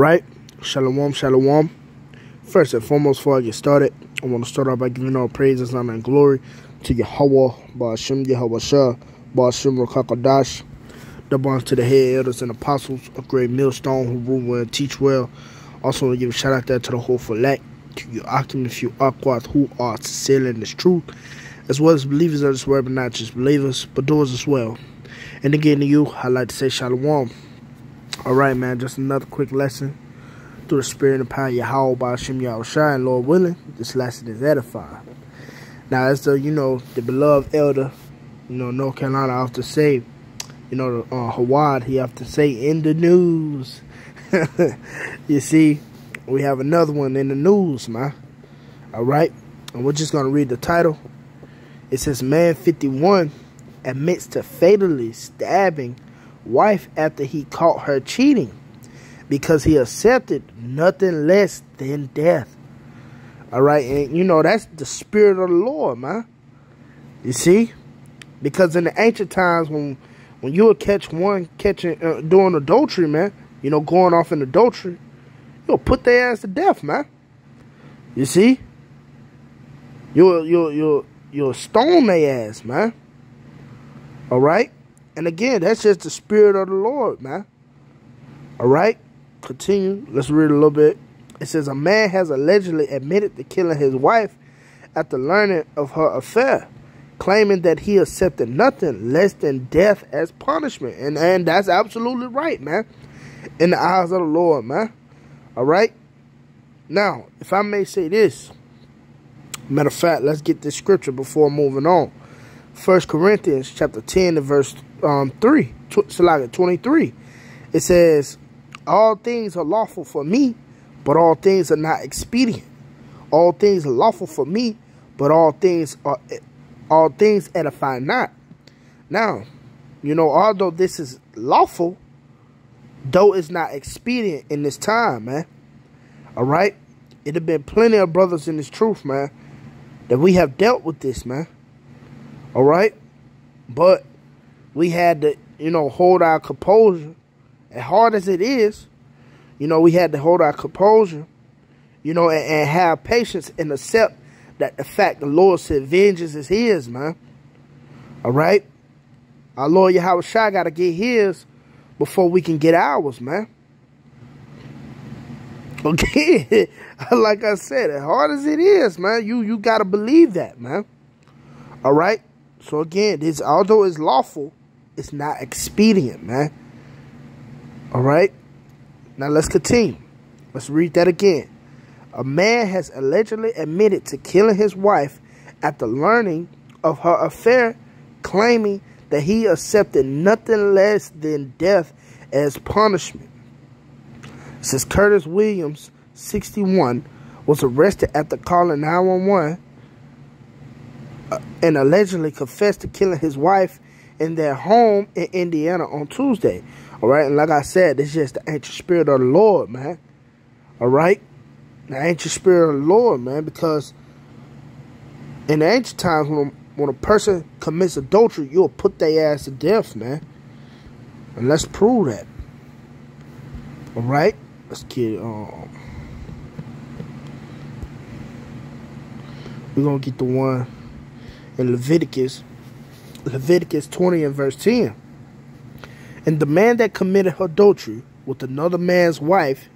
Right? Shalom, shalom. First and foremost, before I get started, I want to start off by giving all praises, honor, and glory to Yahweh, Bahasham Yahweh Shah, Bahasham Rakakadash, the bonds to the head elders and apostles of great millstone who rule well and teach well. Also, want to give a shout out there to the whole select, to you Akim, you Aquat, who are sincere in this truth, as well as believers of this word, but not just believers, but doers as well. And again, to you, I'd like to say shalom. All right, man, just another quick lesson through the spirit and power of Yahweh by Hashem Yahushua, and Lord willing, this lesson is edifying. Now, as the, you know, the beloved elder, you know, North Carolina often say, you know, uh, Hawad, he have to say in the news. you see, we have another one in the news, man. All right, and we're just going to read the title. It says, Man 51 admits to fatally stabbing wife after he caught her cheating because he accepted nothing less than death. All right, and you know that's the spirit of the Lord, man. You see, because in the ancient times when when you would catch one catching uh, doing adultery, man, you know, going off in adultery, you'll put their ass to death, man. You see, you'll you'll you'll you'll stone their ass, man. All right. And again, that's just the spirit of the Lord, man. All right. Continue. Let's read a little bit. It says a man has allegedly admitted to killing his wife after learning of her affair, claiming that he accepted nothing less than death as punishment. And and that's absolutely right, man. In the eyes of the Lord, man. All right. Now, if I may say this, matter of fact, let's get this scripture before moving on. First Corinthians chapter 10 and verse um, 3, tw 23. It says, All things are lawful for me, but all things are not expedient. All things are lawful for me, but all things are all things edify not. Now, you know, although this is lawful, though it's not expedient in this time, man. All right? It have been plenty of brothers in this truth, man, that we have dealt with this, man. All right? But we had to, you know, hold our composure. As hard as it is, you know, we had to hold our composure, you know, and, and have patience and accept that the fact the Lord said vengeance is his, man. All right? Our Lord Yahawashi got to get his before we can get ours, man. Okay, like I said, as hard as it is, man, you you got to believe that, man. All right? So again, this although it's lawful, it's not expedient, man. All right? Now let's continue. Let's read that again. A man has allegedly admitted to killing his wife after learning of her affair, claiming that he accepted nothing less than death as punishment. Since Curtis Williams, 61, was arrested after calling 911 uh, and allegedly confessed to killing his wife in their home in Indiana on Tuesday. All right, and like I said, it's just the ancient spirit of the Lord, man. All right, the ancient spirit of the Lord, man, because in the ancient times when a, when a person commits adultery, you'll put their ass to death, man. And let's prove that. All right, let's get um. We're gonna get the one in Leviticus Leviticus 20 and verse 10. And the man that committed adultery with another man's wife,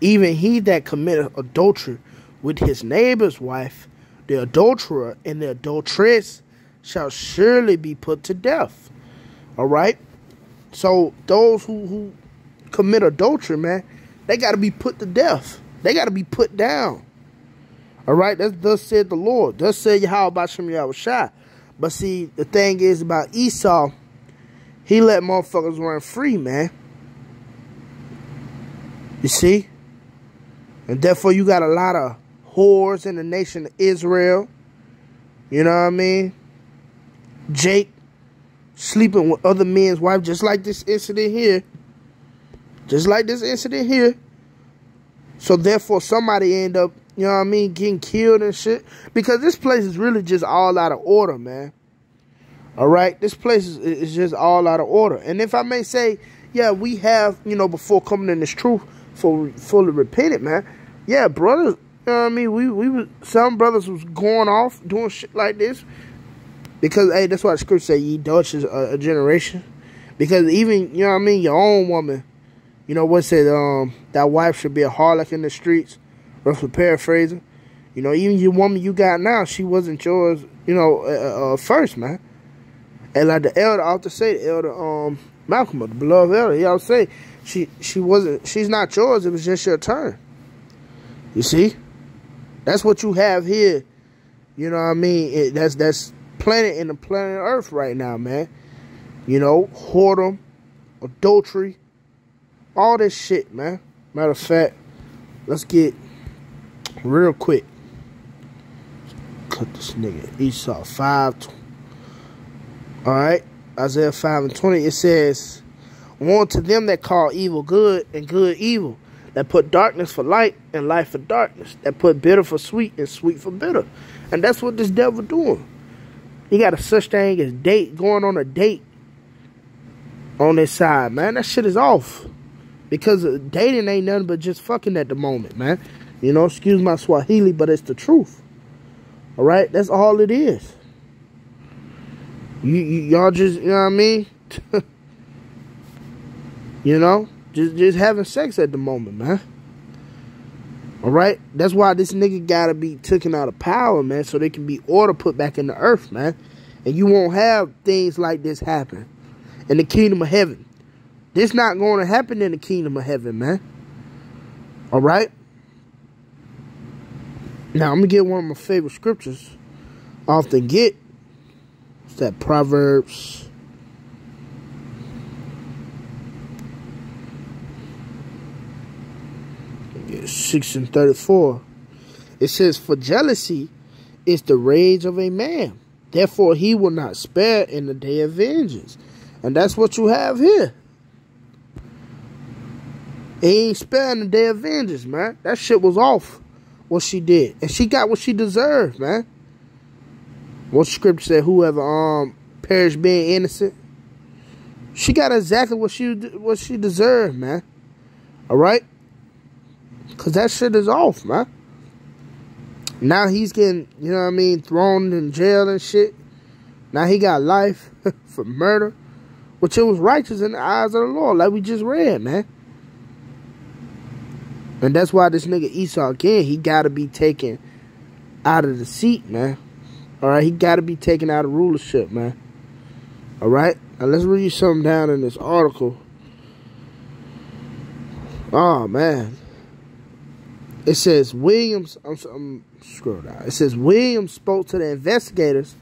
even he that committed adultery with his neighbor's wife, the adulterer and the adulteress shall surely be put to death. All right? So those who, who commit adultery, man, they got to be put to death. They got to be put down. All right? That's thus said the Lord. Thus said Yahweh about Shem Yahawashi. But see, the thing is about Esau, he let motherfuckers run free, man. You see? And therefore you got a lot of whores in the nation of Israel. You know what I mean? Jake sleeping with other men's wife, just like this incident here. Just like this incident here. So therefore somebody end up you know what I mean? Getting killed and shit. Because this place is really just all out of order, man. All right? This place is, is just all out of order. And if I may say, yeah, we have, you know, before coming in this truth, fully, fully repented, man. Yeah, brothers. You know what I mean? We we was, some brothers was going off doing shit like this because hey, that's why the scripture say ye dodges a, a generation. Because even you know what I mean, your own woman, you know what said um that wife should be a harlot in the streets, roughly paraphrasing. You know, even your woman you got now, she wasn't yours. You know, uh, uh, first man. And like the elder ought say, the elder um Malcolm, the beloved elder, ought say, she she wasn't she's not yours, it was just your turn. You see? That's what you have here. You know what I mean? It, that's that's planet in the planet Earth right now, man. You know, whoredom, adultery, all this shit, man. Matter of fact, let's get real quick. Cut this nigga Esau 5 all right, Isaiah 5 and 20, it says, Woe to them that call evil good and good evil, that put darkness for light and light for darkness, that put bitter for sweet and sweet for bitter. And that's what this devil doing. He got a such thing as date, going on a date on this side, man. That shit is off. Because uh, dating ain't nothing but just fucking at the moment, man. You know, excuse my Swahili, but it's the truth. All right? That's all it is. You, you y'all just you know what I mean? you know, just just having sex at the moment, man. All right, that's why this nigga gotta be taken out of power, man, so they can be order put back in the earth, man, and you won't have things like this happen in the kingdom of heaven. This not going to happen in the kingdom of heaven, man. All right. Now I'm gonna get one of my favorite scriptures. I often get that Proverbs six and thirty-four. It says, "For jealousy is the rage of a man; therefore he will not spare in the day of vengeance." And that's what you have here. He ain't sparing the day of vengeance, man. That shit was off what she did. And she got what she deserved, man. What scripture said, whoever um perish being innocent. She got exactly what she what she deserved, man. All right, cause that shit is off, man. Now he's getting, you know what I mean, thrown in jail and shit. Now he got life for murder, which it was righteous in the eyes of the Lord, like we just read, man. And that's why this nigga Esau again, he gotta be taken out of the seat, man. All right, he got to be taken out of rulership, man. All right, now let's read something down in this article. Oh man, it says Williams. I'm, I'm scroll down. It says Williams spoke to the investigators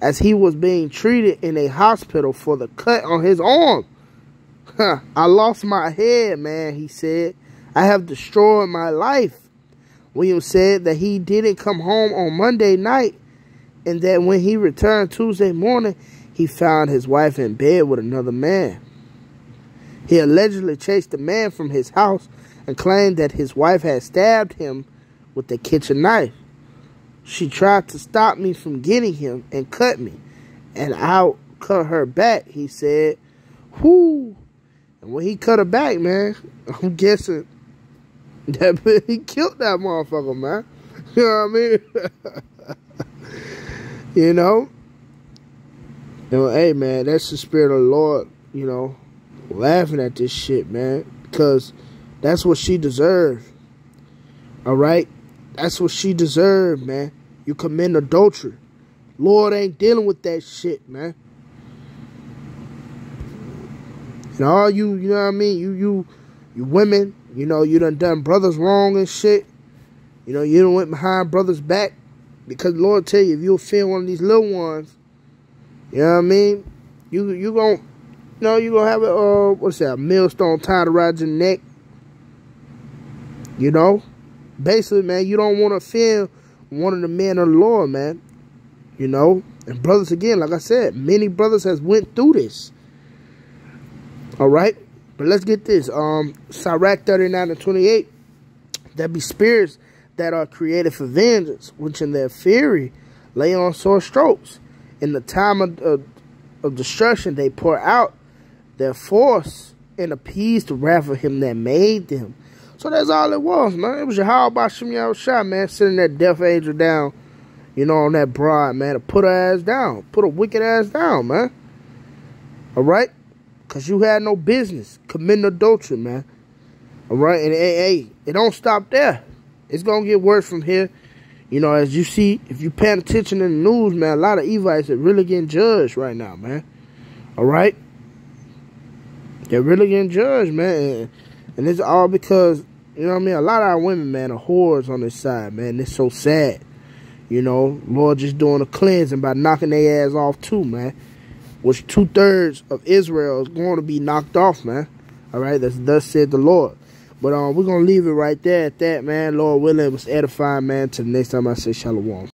as he was being treated in a hospital for the cut on his arm. Huh, I lost my head, man. He said, "I have destroyed my life." Williams said that he didn't come home on Monday night and that when he returned Tuesday morning, he found his wife in bed with another man. He allegedly chased the man from his house and claimed that his wife had stabbed him with a kitchen knife. She tried to stop me from getting him and cut me, and I cut her back, he said. Whoo! And when he cut her back, man, I'm guessing that he killed that motherfucker, man. You know what I mean? You know? You know, hey man, that's the spirit of the Lord, you know, laughing at this shit, man. Because that's what she deserved. Alright? That's what she deserved, man. You commit adultery. Lord ain't dealing with that shit, man. And all you, you know what I mean? You, you, you women, you know, you done done brothers wrong and shit. You know, you done went behind brothers' back. Because Lord tell you, if you offend one of these little ones, you know what I mean? You you gonna you know you gonna have a uh, what's that? A millstone tied around your neck. You know, basically, man, you don't want to offend one of the men of the Lord, man. You know, and brothers again, like I said, many brothers has went through this. All right, but let's get this. Um, Sirach thirty nine and twenty eight. That be spirits that are created for vengeance, which in their fury lay on sore strokes. In the time of, of, of destruction, they pour out their force and appease the wrath of him that made them. So that's all it was, man. It was about Shimmy shot, man, sitting that death angel down, you know, on that bride, man, to put her ass down. Put a wicked ass down, man. All right? Because you had no business committing adultery, man. All right? And hey, it don't stop there. It's going to get worse from here. You know, as you see, if you paying attention in the news, man, a lot of Evites are really getting judged right now, man. All right? They're really getting judged, man. And it's all because, you know what I mean? A lot of our women, man, are whores on this side, man. It's so sad. You know, Lord just doing a cleansing by knocking their ass off too, man which two thirds of Israel is going to be knocked off, man. All right, that's thus said the Lord. But um, we're gonna leave it right there at that, man. Lord willing, it was edifying, man. Till the next time I say shalom.